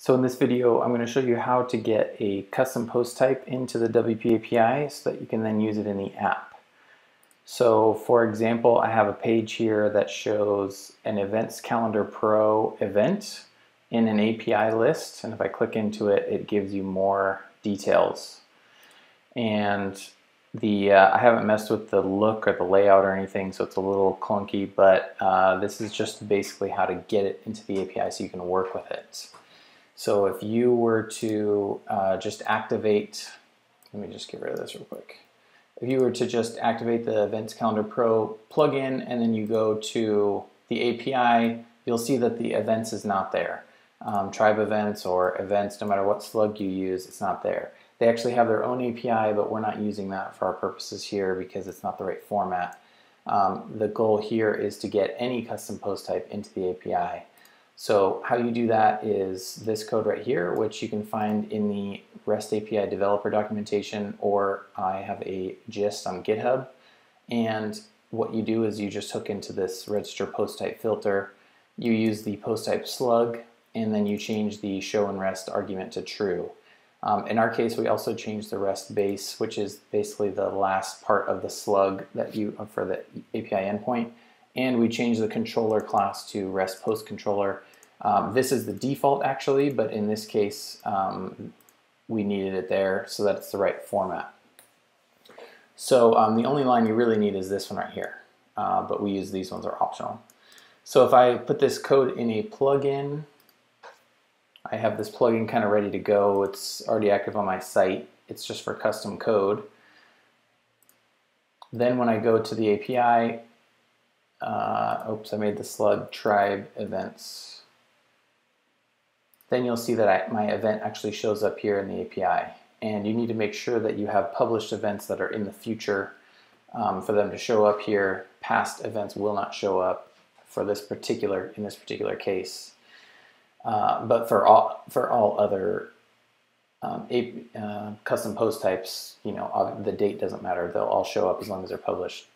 So in this video, I'm going to show you how to get a custom post type into the WP API so that you can then use it in the app. So for example, I have a page here that shows an Events Calendar Pro event in an API list. And if I click into it, it gives you more details. And the uh, I haven't messed with the look or the layout or anything, so it's a little clunky, but uh, this is just basically how to get it into the API so you can work with it. So if you were to uh, just activate, let me just get rid of this real quick. If you were to just activate the Events Calendar Pro plugin and then you go to the API, you'll see that the events is not there. Um, tribe events or events, no matter what slug you use, it's not there. They actually have their own API, but we're not using that for our purposes here because it's not the right format. Um, the goal here is to get any custom post type into the API. So how you do that is this code right here, which you can find in the REST API developer documentation, or I have a gist on GitHub. And what you do is you just hook into this register post type filter. You use the post type slug, and then you change the show in rest argument to true. Um, in our case, we also changed the REST base, which is basically the last part of the slug that you for the API endpoint. And we change the controller class to REST post controller um, this is the default actually, but in this case, um, we needed it there so that it's the right format. So um, the only line you really need is this one right here, uh, but we use these ones are optional. So if I put this code in a plugin, I have this plugin kind of ready to go. It's already active on my site. It's just for custom code. Then when I go to the API, uh, oops, I made the slug tribe events then you'll see that I, my event actually shows up here in the API. And you need to make sure that you have published events that are in the future um, for them to show up here. Past events will not show up for this particular, in this particular case. Uh, but for all, for all other um, uh, custom post types, you know, the date doesn't matter. They'll all show up as long as they're published.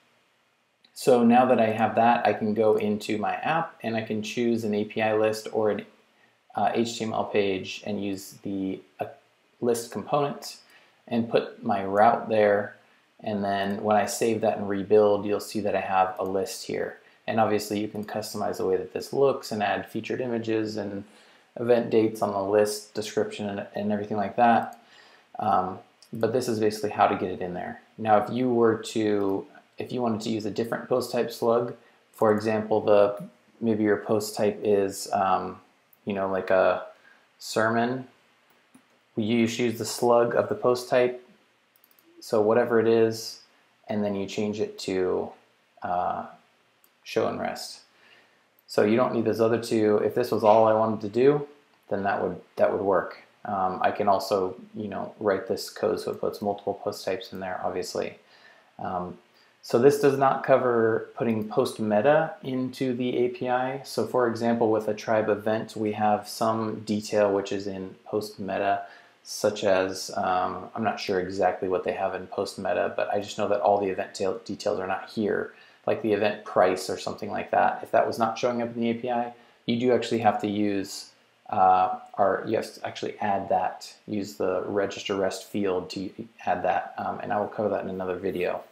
So now that I have that, I can go into my app and I can choose an API list or an uh, HTML page and use the uh, list component and put my route there. And then when I save that and rebuild, you'll see that I have a list here. And obviously you can customize the way that this looks and add featured images and event dates on the list, description, and, and everything like that. Um, but this is basically how to get it in there. Now, if you were to, if you wanted to use a different post type slug, for example, the maybe your post type is um, you know, like a sermon, you use the slug of the post type, so whatever it is, and then you change it to uh, show in rest. So you don't need those other two. If this was all I wanted to do, then that would that would work. Um, I can also, you know, write this code so it puts multiple post types in there, obviously. Um, so this does not cover putting post meta into the API. So for example, with a tribe event, we have some detail which is in post meta, such as, um, I'm not sure exactly what they have in post meta, but I just know that all the event details are not here, like the event price or something like that. If that was not showing up in the API, you do actually have to use uh, or you have to actually add that, use the register rest field to add that, um, and I will cover that in another video.